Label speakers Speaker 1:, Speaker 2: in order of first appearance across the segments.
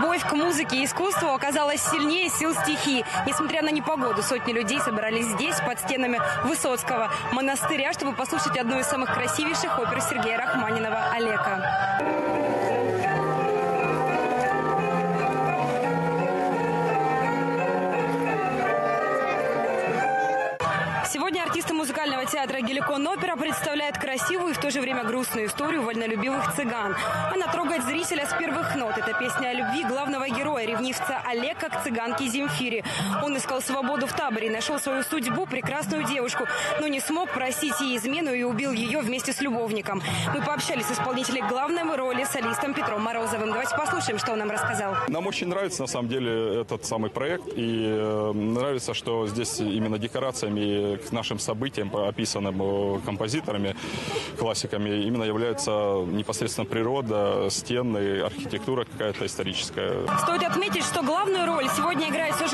Speaker 1: Любовь к музыке и искусству оказалась сильнее сил стихии. Несмотря на непогоду, сотни людей собрались здесь, под стенами Высоцкого монастыря, чтобы послушать одну из самых красивейших опер Сергея Рахманинова «Олега». Сегодня артисты музыкального театра «Геликон Опера» представляют красивую и в то же время грустную историю вольнолюбивых цыган. Она трогает зрителя с первых нот. Это песня о любви главного героя, ревнивца Олега к цыганке Земфире. Он искал свободу в таборе, нашел свою судьбу, прекрасную девушку, но не смог простить ей измену и убил ее вместе с любовником. Мы пообщались с исполнителем главной роли, солистом Петром Морозовым. Давайте послушаем, что он нам рассказал.
Speaker 2: Нам очень нравится, на самом деле, этот самый проект. И э, нравится, что здесь именно декорациями к нашим событиям, описанным э, композиторами, классиками, именно является непосредственно природа, стены, архитектура какая-то историческая.
Speaker 1: Стоит отметить, главную роль сегодня играет все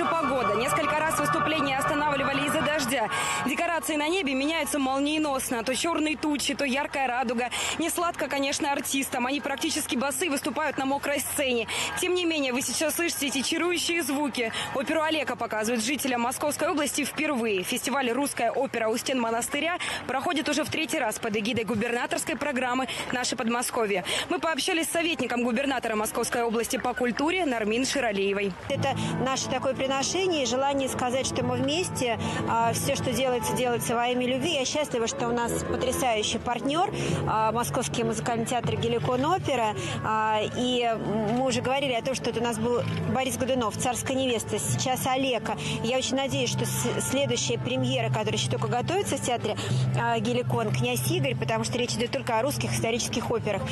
Speaker 1: Декорации на небе меняются молниеносно. То черные тучи, то яркая радуга. Не сладко, конечно, артистам. Они практически басы выступают на мокрой сцене. Тем не менее, вы сейчас слышите эти чарующие звуки. Оперу Олега показывают жителям Московской области впервые. Фестиваль «Русская опера» у стен монастыря проходит уже в третий раз под эгидой губернаторской программы «Наше Подмосковье». Мы пообщались с советником губернатора Московской области по культуре Нармин Ширалеевой.
Speaker 3: Это наше такое приношение и желание сказать, что мы вместе. А, Все, что делается, делается во имя любви. Я счастлива, что у нас потрясающий партнер, а, Московский музыкальный театр «Геликон Опера». А, И мы уже говорили о том, что это у нас был Борис Годунов, «Царская невеста», сейчас Олега. Я очень надеюсь, что следующая премьера, которая еще только готовится в театре а, «Геликон», «Князь Игорь», потому что речь идет только о русских исторических операх,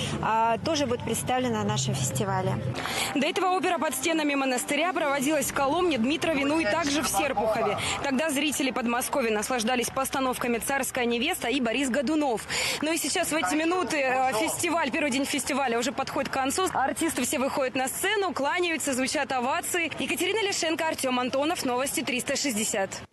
Speaker 3: тоже будет представлена на нашем фестивале.
Speaker 1: До этого опера под стенами монастыря проводилась в Коломне, Дмитрове, ну и также в Серпухове. Тогда зрители Подмосковья наслаждались постановками «Царская невеста» и «Борис Годунов». Ну и сейчас в эти минуты э, фестиваль, первый день фестиваля уже подходит к концу. Артисты все выходят на сцену, кланяются, звучат овации. Екатерина Лишенко, Артем Антонов, Новости 360.